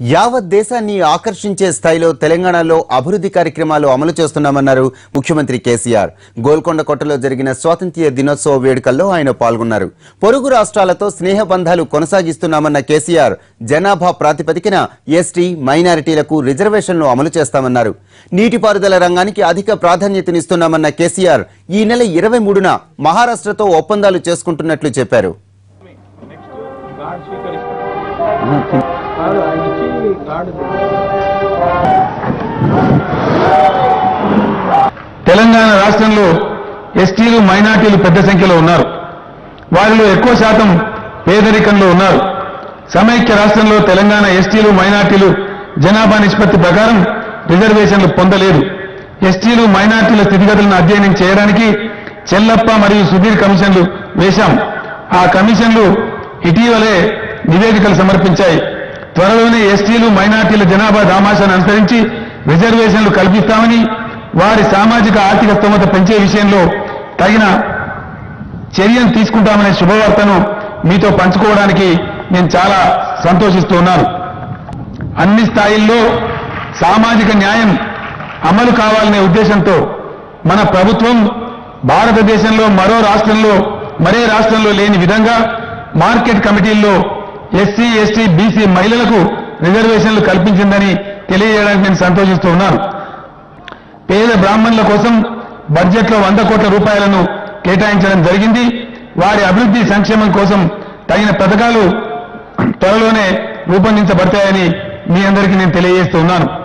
యావత్ దేశాన్ని ఆకర్షించే స్థాయిలో తెలంగాణలో అభివృద్ధి కార్యక్రమాలు అమలు చేస్తున్నామన్నారు ముఖ్యమంత్రి కేసీఆర్. గోల్కొండ కోటలో జరిగిన స్వాతంత్ర్య దినోత్సవ వేడుకల్లో ఆయన పాల్గొన్నారు. పొరుగు రాష్ట్రాలతో స్నేహ బంధాలు కొనసాగిస్తున్నామన్న కేసీఆర్ జనాభా ప్రాతిపదికన ఎస్టీ మైనారిటీలకు రిజర్వేషన్లు అమలు చేస్తామన్నారు. నీటిపారుదల రంగానికి అధిక ప్రాధాన్యతనిస్తున్నామన్న కేసీఆర్ ఈ నెల ఇరవై మూడున మహారాష్ట్రతో ఒప్పందాలు చేసుకుంటున్నట్లు చెప్పారు. కాదు ఆయన ఇచ్చి కార్డు తెలంగాణ రాష్ట్రంలో ఎస్టీలు మైనార్టీలు పెద్ద సంఖ్యలో ఉన్నారు. వారిలో ఎక్కువ శాతం పేదరికంలో ఉన్నారు. సమైక్య రాష్ట్రంలో తెలంగాణ ఎస్టీలు మైనార్టీలు జనాభా నిష్పత్తి ప్రకారం రిజర్వేషన్లు పొందలేదు. ఎస్టీలు మైనార్టీల స్థితిగతులను అధ్యయనం చేయడానికి చెల్లప్ప మరియు సుధీర్ కమిషన్లు వేశాం. ఆ కమిషన్లు ఇటీవలే నివేదికలు సమర్పించాయి. త్వరలోనే ఎస్టీలు మైనార్టీల జనాభా దామాషాన్ని అనుసరించి రిజర్వేషన్లు కల్పిస్తామని వారి సామాజిక ఆర్థిక స్తోమత పెంచే విషయంలో తగిన చర్యను తీసుకుంటామనే శుభవార్తను మీతో పంచుకోవడానికి నేను చాలా సంతోషిస్తూ ఉన్నాను అన్ని స్థాయిల్లో సామాజిక న్యాయం అమలు కావాలనే ఉద్దేశంతో మన ప్రభుత్వం భారతదేశంలో మరో రాష్ట్రంలో మరే రాష్ట్రంలో లేని విధంగా మార్కెట్ కమిటీల్లో ఎస్సీ ఎస్టీ బీసీ మహిళలకు రిజర్వేషన్లు కల్పించిందని తెలియజేయడానికి నేను సంతోషిస్తూ ఉన్నాను. పేద బ్రాహ్మణుల కోసం బడ్జెట్లో వంద కోట్ల రూపాయలను కేటాయించడం జరిగింది. వారి అభివృద్ధి సంక్షేమం కోసం తగిన పథకాలు త్వరలోనే రూపొందించబడతాయని మీ అందరికీ నేను తెలియజేస్తూ ఉన్నాను.